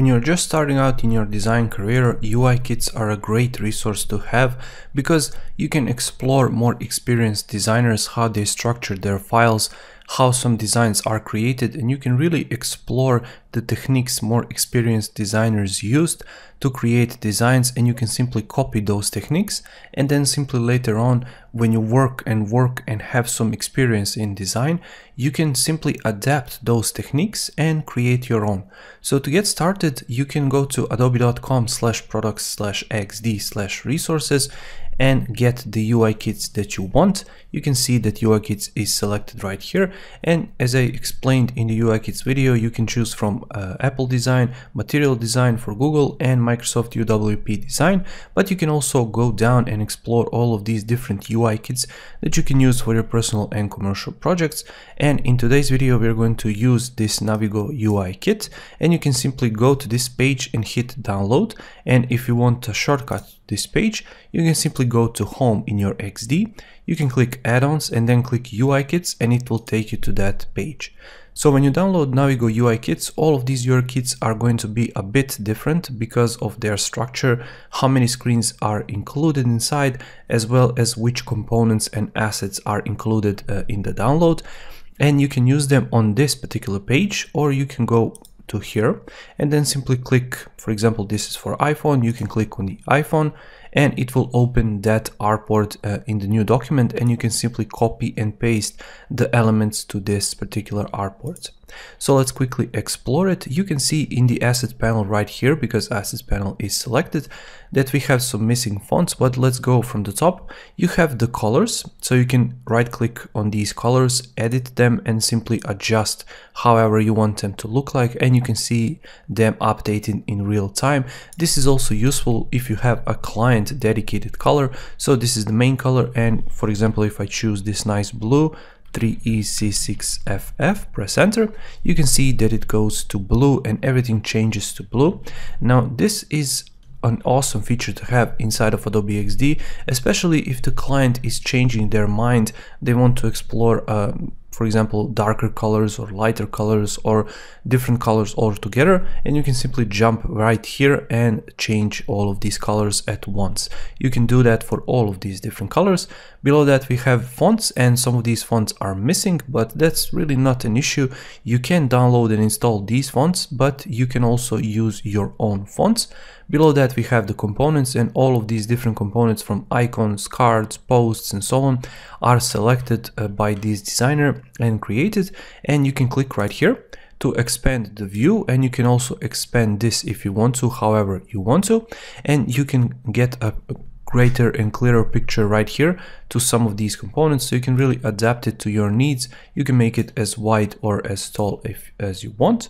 When you're just starting out in your design career, UI kits are a great resource to have because you can explore more experienced designers how they structure their files, how some designs are created and you can really explore the techniques more experienced designers used to create designs and you can simply copy those techniques and then simply later on when you work and work and have some experience in design you can simply adapt those techniques and create your own so to get started you can go to adobe.com slash products slash xd slash resources and get the UI kits that you want. You can see that UI kits is selected right here. And as I explained in the UI kits video, you can choose from uh, Apple design, material design for Google and Microsoft UWP design. But you can also go down and explore all of these different UI kits that you can use for your personal and commercial projects. And in today's video, we're going to use this Navigo UI kit and you can simply go to this page and hit download. And if you want a shortcut this page, you can simply go to home in your XD, you can click add-ons and then click UI kits and it will take you to that page. So when you download Navigo UI kits, all of these UI kits are going to be a bit different because of their structure, how many screens are included inside, as well as which components and assets are included uh, in the download. And you can use them on this particular page, or you can go to here. And then simply click for example this is for iphone. You can click on the iphone and it will open that artboard uh, in the new document and you can simply copy and paste the elements to this particular artboard. So let's quickly explore it. You can see in the asset panel right here, because asset panel is selected, that we have some missing fonts, but let's go from the top. You have the colors, so you can right click on these colors, edit them and simply adjust however you want them to look like and you can see them updating in real time. This is also useful if you have a client dedicated color. So this is the main color. And for example, if I choose this nice blue, 3EC6FF, press enter, you can see that it goes to blue and everything changes to blue. Now this is an awesome feature to have inside of Adobe XD, especially if the client is changing their mind, they want to explore um, for example darker colors or lighter colors or different colors altogether and you can simply jump right here and change all of these colors at once. You can do that for all of these different colors below that we have fonts and some of these fonts are missing but that's really not an issue. You can download and install these fonts but you can also use your own fonts. Below that we have the components and all of these different components from icons cards posts and so on are selected uh, by this designer and created and you can click right here to expand the view and you can also expand this if you want to however you want to and you can get a greater and clearer picture right here to some of these components. So you can really adapt it to your needs. You can make it as wide or as tall if as you want.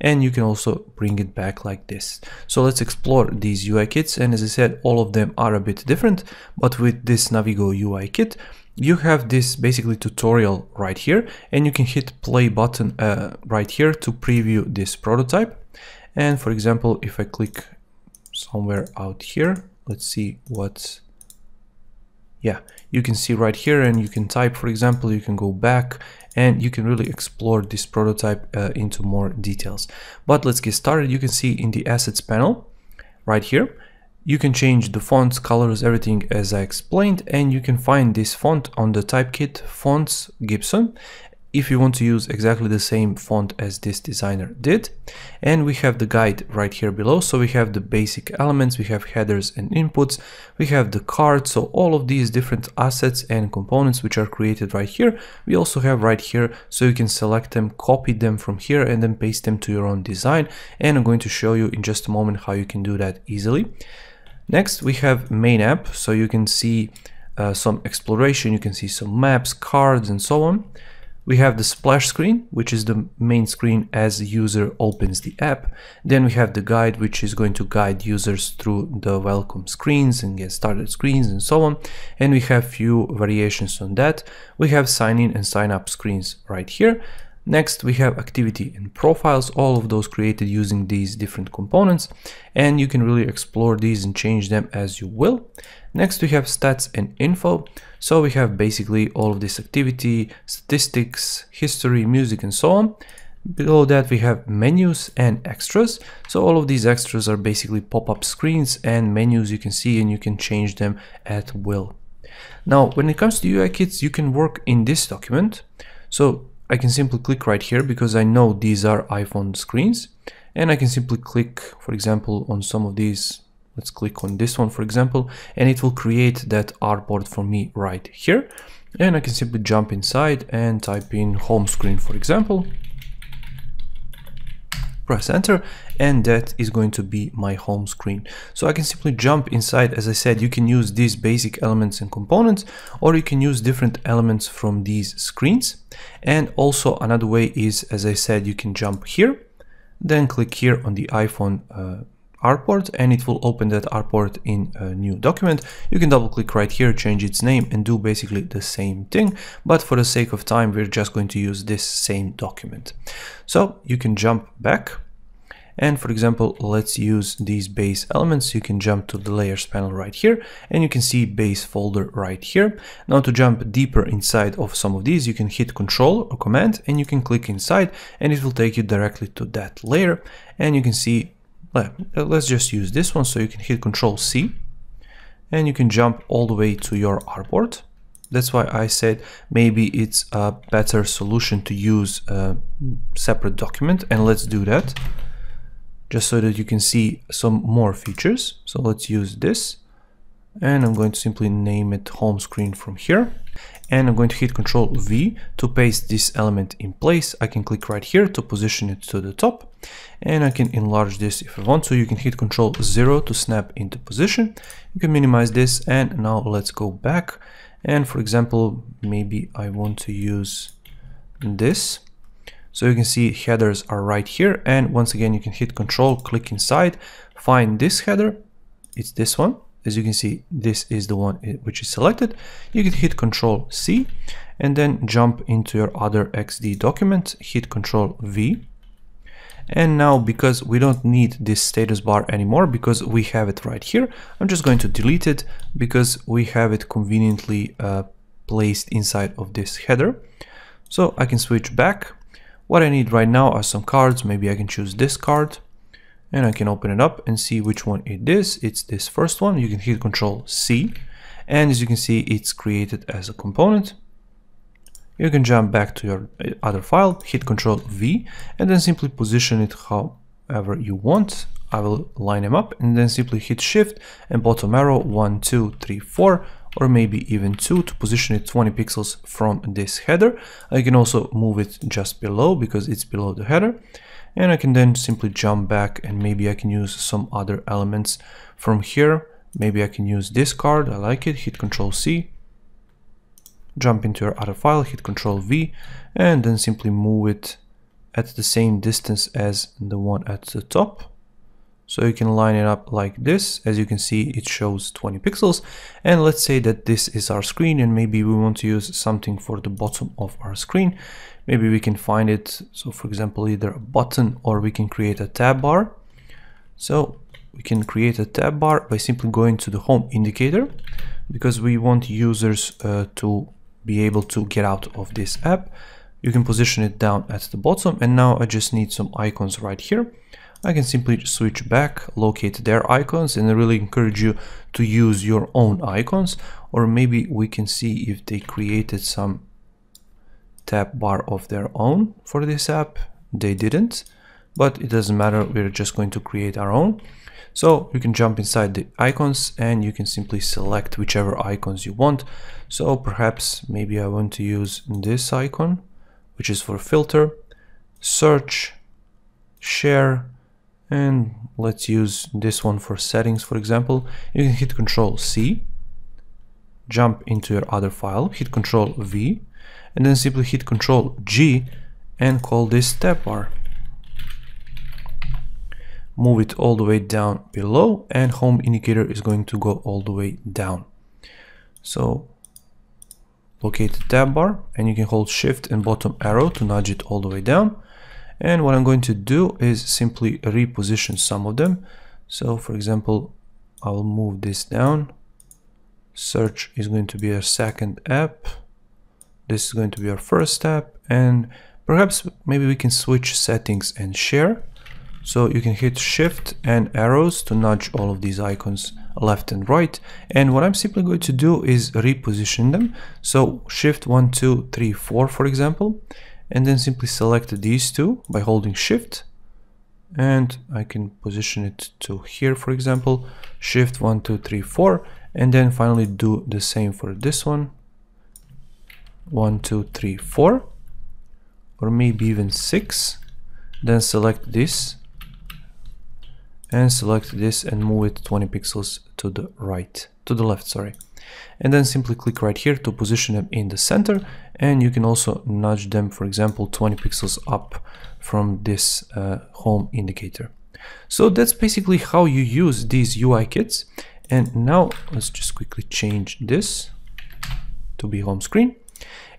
And you can also bring it back like this. So let's explore these UI kits. And as I said all of them are a bit different but with this Navigo UI kit you have this basically tutorial right here. And you can hit play button uh, right here to preview this prototype. And for example if I click somewhere out here let's see what yeah you can see right here and you can type for example you can go back and you can really explore this prototype uh, into more details. But let's get started. You can see in the assets panel right here you can change the fonts, colors, everything as I explained, and you can find this font on the typekit fonts Gibson if you want to use exactly the same font as this designer did. And we have the guide right here below. So we have the basic elements, we have headers and inputs, we have the card. So all of these different assets and components which are created right here, we also have right here. So you can select them, copy them from here and then paste them to your own design. And I'm going to show you in just a moment how you can do that easily. Next, we have main app, so you can see uh, some exploration, you can see some maps, cards, and so on. We have the splash screen, which is the main screen as the user opens the app. Then we have the guide, which is going to guide users through the welcome screens and get started screens and so on. And we have few variations on that. We have sign in and sign up screens right here. Next, we have activity and profiles, all of those created using these different components, and you can really explore these and change them as you will. Next, we have stats and info. So we have basically all of this activity, statistics, history, music, and so on. Below that we have menus and extras. So all of these extras are basically pop-up screens and menus you can see and you can change them at will. Now when it comes to UI kits you can work in this document. So I can simply click right here because I know these are iPhone screens. And I can simply click for example on some of these. Let's click on this one for example and it will create that artboard for me right here. And I can simply jump inside and type in home screen for example. Press enter and that is going to be my home screen. So I can simply jump inside, as I said, you can use these basic elements and components or you can use different elements from these screens. And also another way is, as I said, you can jump here, then click here on the iPhone uh, and it will open that artboard in a new document. You can double click right here, change its name and do basically the same thing. But for the sake of time, we're just going to use this same document. So you can jump back and for example, let's use these base elements. You can jump to the layers panel right here and you can see base folder right here. Now to jump deeper inside of some of these, you can hit control or command and you can click inside and it will take you directly to that layer. And you can see uh, let's just use this one so you can hit control C and you can jump all the way to your artboard that's why I said maybe it's a better solution to use a separate document and let's do that just so that you can see some more features so let's use this and I'm going to simply name it home screen from here and I'm going to hit Control V to paste this element in place. I can click right here to position it to the top and I can enlarge this if I want to. You can hit Control 0 to snap into position. You can minimize this and now let's go back and for example maybe I want to use this. So you can see headers are right here. And once again you can hit Control, click inside, find this header, it's this one. As you can see this is the one which is selected. You can hit control C and then jump into your other XD document. Hit control V. And now because we don't need this status bar anymore because we have it right here I'm just going to delete it because we have it conveniently uh, placed inside of this header. So I can switch back what I need right now are some cards maybe I can choose this card and I can open it up and see which one it is. It's this first one. You can hit Control C and as you can see it's created as a component. You can jump back to your uh, other file, hit Control V and then simply position it however you want. I will line them up and then simply hit Shift and bottom arrow 1, 2, 3, 4 or maybe even 2 to position it 20 pixels from this header. I can also move it just below because it's below the header and I can then simply jump back and maybe I can use some other elements from here. Maybe I can use this card, I like it, hit Control C, jump into your other file, hit Control V, and then simply move it at the same distance as the one at the top. So you can line it up like this. As you can see, it shows 20 pixels. And let's say that this is our screen and maybe we want to use something for the bottom of our screen. Maybe we can find it. So for example, either a button or we can create a tab bar. So we can create a tab bar by simply going to the home indicator because we want users uh, to be able to get out of this app. You can position it down at the bottom and now I just need some icons right here. I can simply switch back, locate their icons and I really encourage you to use your own icons or maybe we can see if they created some tab bar of their own for this app. They didn't, but it doesn't matter. We're just going to create our own. So you can jump inside the icons and you can simply select whichever icons you want. So perhaps maybe I want to use this icon, which is for filter, search, share, and let's use this one for settings, for example. You can hit Control C, jump into your other file, hit Control V, and then simply hit Control G and call this tab bar. Move it all the way down below and home indicator is going to go all the way down. So locate the tab bar and you can hold shift and bottom arrow to nudge it all the way down. And what I'm going to do is simply reposition some of them. So for example, I'll move this down. Search is going to be our second app this is going to be our first step and Perhaps maybe we can switch settings and share. So you can hit shift and arrows to nudge all of these icons left and right. And what I'm simply going to do is reposition them. So shift one, two, three, four, for example, and then simply select these two by holding shift and I can position it to here for example shift one two three four and then finally do the same for this one. one two three four or maybe even six then select this and select this and move it 20 pixels to the right to the left sorry and then simply click right here to position them in the center. And you can also nudge them for example 20 pixels up from this uh, home indicator. So that's basically how you use these UI kits. And now let's just quickly change this to be home screen.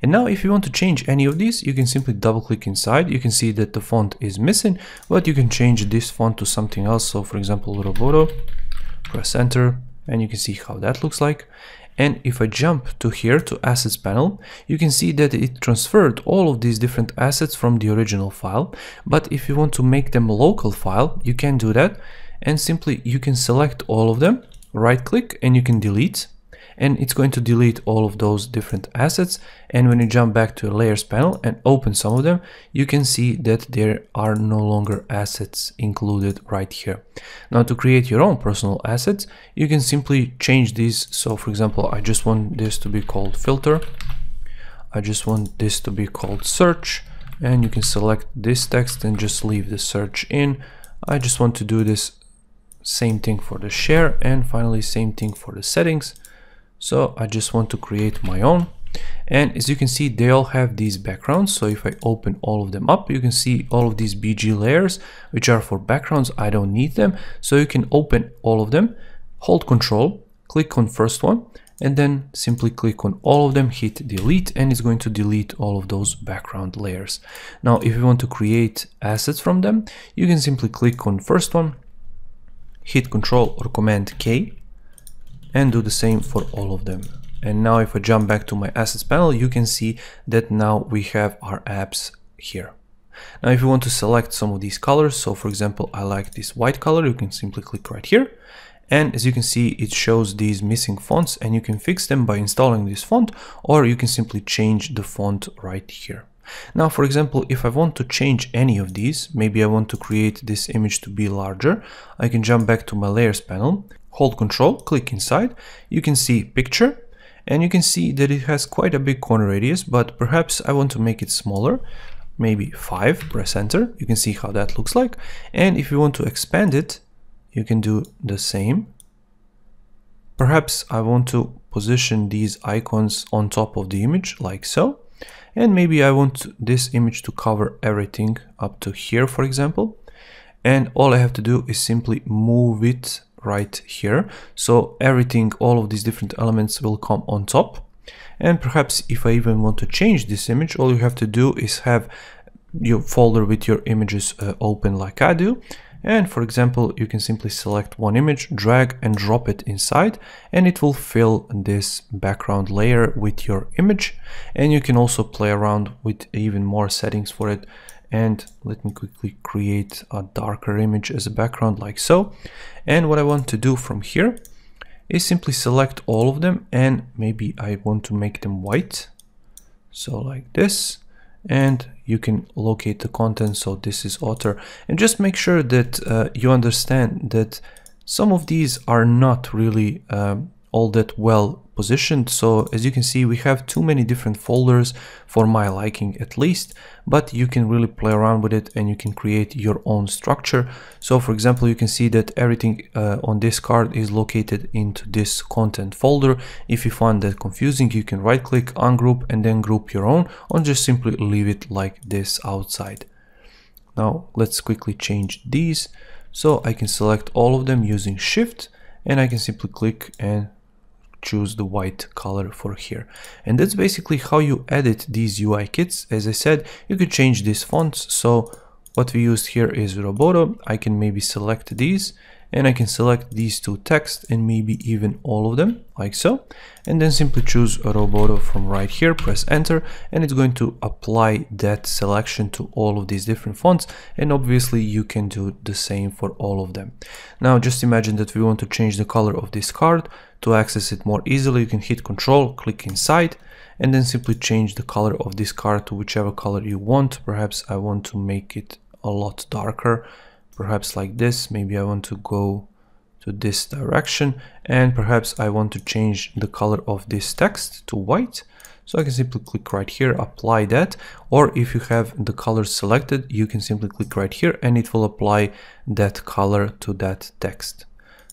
And now if you want to change any of these, you can simply double click inside. You can see that the font is missing, but you can change this font to something else. So for example, Roboto, press enter, and you can see how that looks like. And if I jump to here to assets panel, you can see that it transferred all of these different assets from the original file. But if you want to make them a local file, you can do that. And simply you can select all of them, right click and you can delete and it's going to delete all of those different assets. And when you jump back to layers panel and open some of them you can see that there are no longer assets included right here. Now to create your own personal assets you can simply change these. So for example I just want this to be called filter. I just want this to be called search. And you can select this text and just leave the search in. I just want to do this same thing for the share and finally same thing for the settings so I just want to create my own. And as you can see, they all have these backgrounds. So if I open all of them up, you can see all of these BG layers, which are for backgrounds. I don't need them. So you can open all of them, hold control, click on first one, and then simply click on all of them, hit delete, and it's going to delete all of those background layers. Now, if you want to create assets from them, you can simply click on first one, hit control or command K, and do the same for all of them. And now if I jump back to my assets panel, you can see that now we have our apps here. Now if you want to select some of these colors, so for example, I like this white color, you can simply click right here. And as you can see, it shows these missing fonts and you can fix them by installing this font, or you can simply change the font right here. Now, for example, if I want to change any of these, maybe I want to create this image to be larger, I can jump back to my layers panel hold control, click inside, you can see picture and you can see that it has quite a big corner radius, but perhaps I want to make it smaller, maybe 5, press enter, you can see how that looks like. And if you want to expand it, you can do the same. Perhaps I want to position these icons on top of the image like so. And maybe I want this image to cover everything up to here, for example. And all I have to do is simply move it right here. So everything, all of these different elements will come on top. And perhaps if I even want to change this image, all you have to do is have your folder with your images uh, open like I do. And for example, you can simply select one image, drag and drop it inside, and it will fill this background layer with your image. And you can also play around with even more settings for it and let me quickly create a darker image as a background like so. And what I want to do from here is simply select all of them and maybe I want to make them white. So like this. And you can locate the content so this is author. And just make sure that uh, you understand that some of these are not really um, all that well positioned. So as you can see, we have too many different folders for my liking at least, but you can really play around with it and you can create your own structure. So for example, you can see that everything uh, on this card is located into this content folder. If you find that confusing, you can right click, ungroup and then group your own or just simply leave it like this outside. Now let's quickly change these. So I can select all of them using shift and I can simply click and choose the white color for here. And that's basically how you edit these UI kits. As I said, you could change these fonts. So what we used here is Roboto. I can maybe select these and I can select these two text and maybe even all of them like so and then simply choose Roboto from right here press enter and it's going to apply that selection to all of these different fonts and obviously you can do the same for all of them now just imagine that we want to change the color of this card to access it more easily you can hit control click inside and then simply change the color of this card to whichever color you want. Perhaps I want to make it a lot darker perhaps like this. Maybe I want to go to this direction and perhaps I want to change the color of this text to white. So I can simply click right here apply that or if you have the color selected you can simply click right here and it will apply that color to that text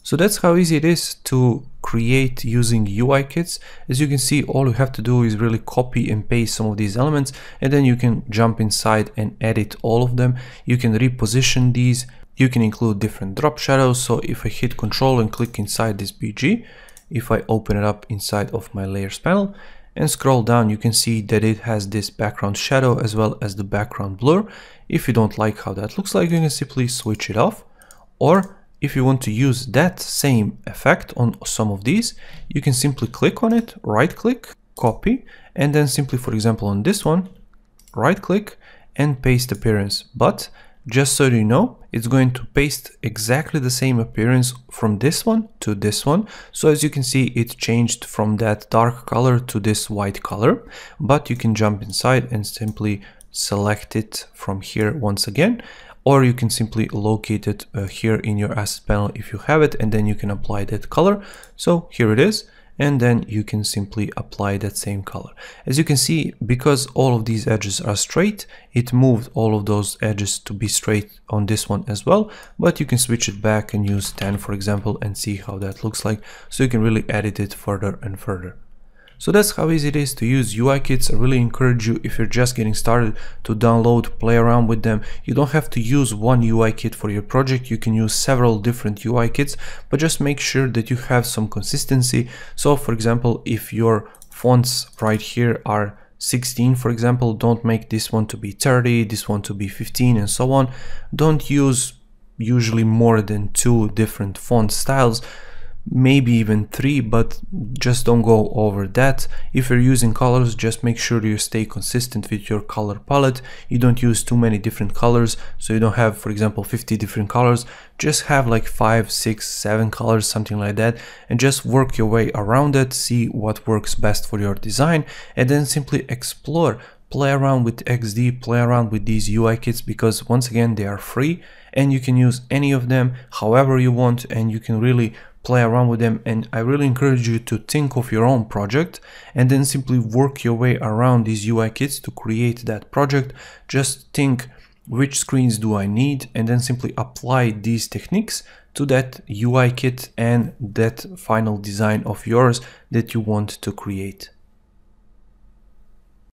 so that's how easy it is to create using UI kits. As you can see, all you have to do is really copy and paste some of these elements and then you can jump inside and edit all of them. You can reposition these. You can include different drop shadows. So if I hit control and click inside this BG, if I open it up inside of my layers panel and scroll down, you can see that it has this background shadow as well as the background blur. If you don't like how that looks like, you can simply switch it off or if you want to use that same effect on some of these, you can simply click on it, right click, copy, and then simply, for example, on this one, right click and paste appearance. But just so you know, it's going to paste exactly the same appearance from this one to this one. So as you can see, it changed from that dark color to this white color, but you can jump inside and simply select it from here once again or you can simply locate it uh, here in your asset panel if you have it and then you can apply that color so here it is and then you can simply apply that same color. As you can see, because all of these edges are straight, it moved all of those edges to be straight on this one as well, but you can switch it back and use 10 for example and see how that looks like, so you can really edit it further and further. So that's how easy it is to use UI kits. I really encourage you if you're just getting started to download, play around with them. You don't have to use one UI kit for your project. You can use several different UI kits, but just make sure that you have some consistency. So for example, if your fonts right here are 16 for example, don't make this one to be 30, this one to be 15 and so on. Don't use usually more than two different font styles maybe even three but just don't go over that. If you're using colors just make sure you stay consistent with your color palette. You don't use too many different colors. So you don't have for example 50 different colors. Just have like five six seven colors something like that and just work your way around it see what works best for your design and then simply explore. Play around with XD, play around with these UI kits because once again they are free and you can use any of them however you want and you can really play around with them and I really encourage you to think of your own project and then simply work your way around these UI kits to create that project. Just think which screens do I need and then simply apply these techniques to that UI kit and that final design of yours that you want to create.